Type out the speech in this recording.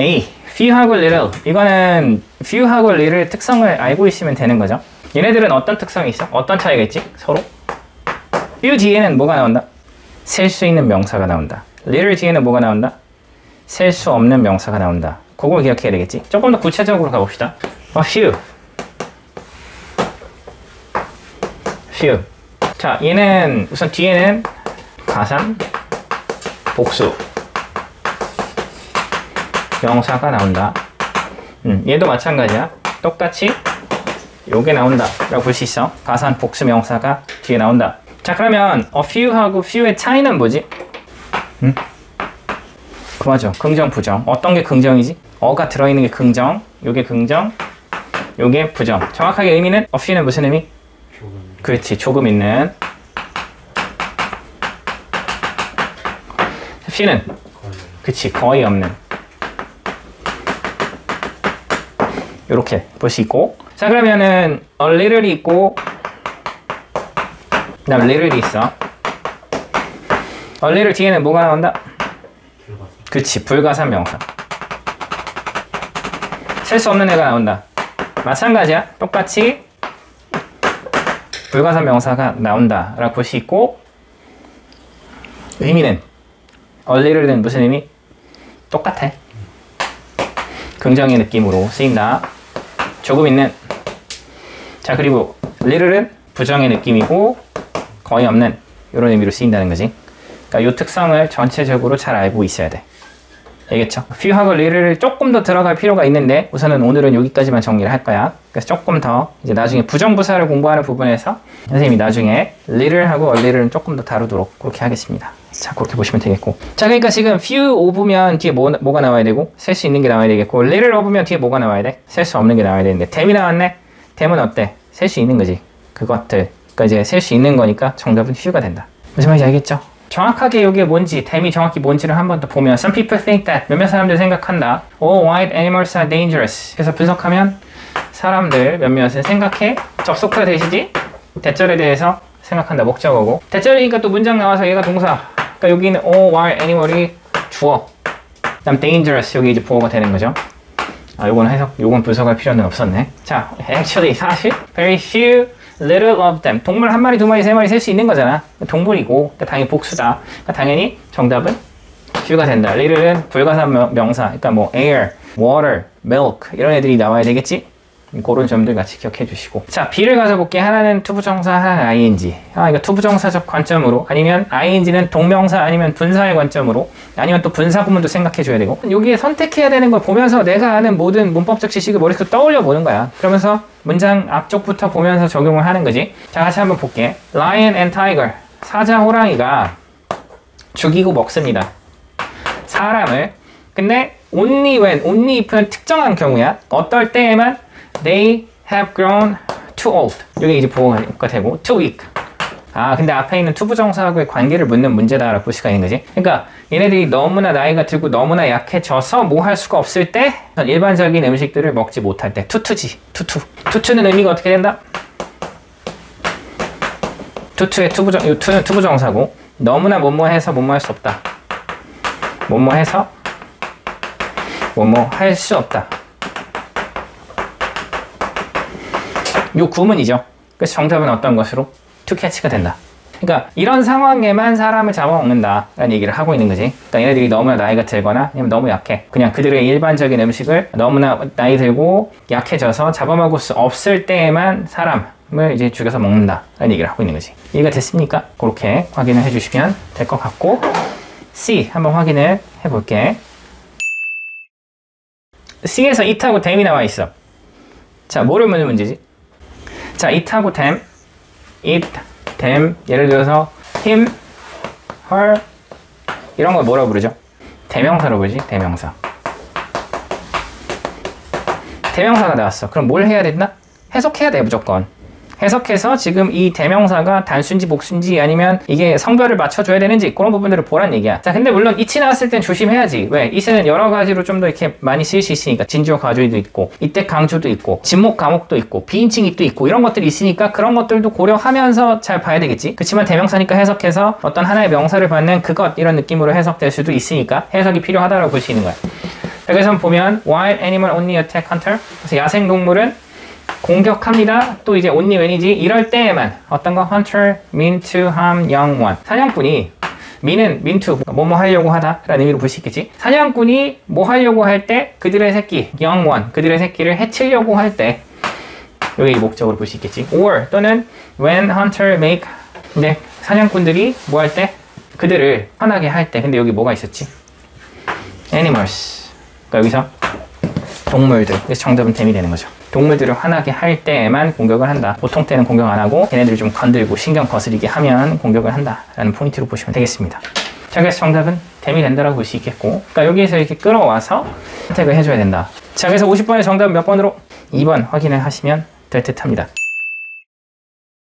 A. few하고 little. 이거는 few하고 little 특성을 알고 있으면 되는 거죠. 얘네들은 어떤 특성이 있어? 어떤 차이가 있지? 서로? few 뒤에는 뭐가 나온다? 셀 수 있는 명사가 나온다. little 뒤에는 뭐가 나온다? 셀 수 없는 명사가 나온다. 그걸 기억해야 되겠지? 조금 더 구체적으로 가봅시다. 어, few. few. 자, 얘는 우선 뒤에는 가산, 복수. 명사가 나온다. 음, 얘도 마찬가지야. 똑같이 요게 나온다 라고 볼 수 있어. 가산 복수 명사가 뒤에 나온다. 자 그러면 a few하고 few의 차이는 뭐지? 음? 그 맞아. 긍정, 부정. 어떤 게 긍정이지? 어가 들어있는 게 긍정, 요게 긍정, 요게 부정. 정확하게 의미는 a few는 무슨 의미? 그렇지. 조금 있는. few는 거의 그치 거의 없는 이렇게 볼수 있고. 자 그러면은 a little이 있고 그 다음 little이 있어. a little 뒤에는 뭐가 나온다? 그치 불가산 명사. 셀 수 없는 애가 나온다. 마찬가지야. 똑같이 불가산 명사가 나온다 라고 볼수 있고 의미는 a little는 무슨 의미? 똑같아. 긍정의 느낌으로 쓰인다 조금 있는 자 그리고 little은 부정의 느낌이고 거의 없는 이런 의미로 쓰인다는 거지 그러니까 이 특성을 전체적으로 잘 알고 있어야 돼. 알겠죠? few하고 little를 조금 더 들어갈 필요가 있는데 우선은 오늘은 여기까지만 정리를 할 거야. 그래서 조금 더 이제 나중에 부정부사를 공부하는 부분에서 선생님이 나중에 a little는 조금 더 다루도록 그렇게 하겠습니다. 자 그렇게 보시면 되겠고 자 그러니까 지금 few of면 뒤에 뭐, 뭐가 나와야 되고 셀 수 있는 게 나와야 되겠고 little of면 뒤에 뭐가 나와야 돼? 셀 수 없는 게 나와야 되는데 댐이 나왔네? 댐은 어때? 셀 수 있는 거지 그것들 그러니까 이제 셀 수 있는 거니까 정답은 few가 된다 무슨 말인지 알겠죠? 정확하게 이게 뭔지, 댐이 정확히 뭔지를 한 번 더 보면 Some people think that 몇몇 사람들 생각한다 Oh, wild animals are dangerous 그래서 분석하면 사람들 몇몇은 생각해 접속사 대시지 대절에 대해서 생각한다 목적어고 대절이니까 또 문장 나와서 얘가 동사 그러니까 여기는 Oh, wild animal이 주어 그다음 dangerous 여기 이제 보어가 되는 거죠 아, 요건 해석, 요건 분석할 필요는 없었네. 자, actually 사실 very few little of them. 동물 한 마리, 두 마리, 세 마리 셀 수 있는 거잖아. 동물이고, 그러니까 당연히 복수다. 그러니까 당연히 정답은 few가 된다. little은 불가산 명- 명사. 그러니까 뭐 air, water, milk 이런 애들이 나와야 되겠지? 그런 점들 같이 기억해 주시고. 자 B를 가서 볼게. 하나는 to부정사 하나는 ing. 아 이거 to부정사적 관점으로 아니면 ing는 동명사 아니면 분사의 관점으로 아니면 또 분사 구문도 생각해 줘야 되고. 여기에 선택해야 되는 걸 보면서 내가 아는 모든 문법적 지식을 머릿속에 떠올려 보는 거야. 그러면서 문장 앞쪽부터 보면서 적용을 하는 거지. 자 같이 한번 볼게. lion and tiger. 사자 호랑이가 죽이고 먹습니다. 사람을. 근데 only when, only if는 특정한 경우야. 어떨 때에만 they have grown too old. 이게 이제 보어가 되고 too weak. 아 근데 앞에 있는 to부정사하고의 관계를 묻는 문제다라고 볼 수가 있는 거지. 그러니까 얘네들이 너무나 나이가 들고 너무나 약해져서 뭐 할 수가 없을 때 일반적인 음식들을 먹지 못할 때 too to지 too to. too to는 의미가 어떻게 된다? 투투의 투부정, 이 투는 투부정사고 너무나 뭐뭐해서 뭐뭐 할 수 없다. 뭐뭐해서 뭐뭐 할 수 없다. 요 구문이죠. 그래서 정답은 어떤 것으로? catch가 된다. 그러니까 이런 상황에만 사람을 잡아먹는다라는 얘기를 하고 있는 거지. 그러니까 얘네들이 너무나 나이가 들거나 아니면 너무 약해. 그냥 그들의 일반적인 음식을 너무나 나이 들고 약해져서 잡아먹을 수 없을 때에만 사람을 이제 죽여서 먹는다라는 얘기를 하고 있는 거지. 이해가 됐습니까? 그렇게 확인을 해주시면 될 것 같고 C 한번 확인을 해볼게. C에서 it하고 tham이 나와 있어. 자, 뭐를 묻는 문제지? 자, it하고 them, it, them, 예를 들어서 him, her 이런 걸 뭐라고 부르죠? 대명사로 부르지, 대명사. 대명사가 나왔어. 그럼 뭘 해야 된다? 해석해야 돼, 무조건. 해석해서 지금 이 대명사가 단순지 복순지 아니면 이게 성별을 맞춰줘야 되는지 그런 부분들을 보란 얘기야. 자, 근데 물론 it이 나왔을 땐 조심해야지. 왜? it은 여러 가지로 좀 더 이렇게 많이 쓰일 수 있으니까 진주어 가주의도 있고 이때 강조도 있고 진목 과목도 있고 비인칭입도 있고 이런 것들이 있으니까 그런 것들도 고려하면서 잘 봐야 되겠지. 그렇지만 대명사니까 해석해서 어떤 하나의 명사를 받는 그것 이런 느낌으로 해석될 수도 있으니까 해석이 필요하다고 볼 수 있는 거야. 여기서 보면 wild animal only attack hunter. 그래서 야생 동물은 공격합니다. 또 이제 only when이지? 이럴 때에만. 어떤 거? Hunter mean. 사냥꾼이 mean은 mean 뭐뭐 하려고 하다 라는 의미로 볼 수 있겠지. 사냥꾼이 뭐 하려고 할 때? 그들의 새끼 one. 그들의 새끼를 해치려고 할 때? 여기 목적으로 볼 수 있겠지. or 또는 when hunter make 네 사냥꾼들이 뭐 할 때? 그들을 화나게 할 때. 근데 여기 뭐가 있었지? animals. 그러니까 여기서 동물들. 그래서 정답은 댐이 되는 거죠 동물들을 화나게 할 때에만 공격을 한다. 보통 때는 공격 안 하고 걔네들을 좀 건들고 신경 거스리게 하면 공격을 한다 라는 포인트로 보시면 되겠습니다. 자 그래서 정답은 댐이 된다라고 볼 수 있겠고 그러니까 여기에서 이렇게 끌어와서 선택을 해줘야 된다. 자 그래서 50번의 정답은 몇 번으로? 2번 확인을 하시면 될 듯 합니다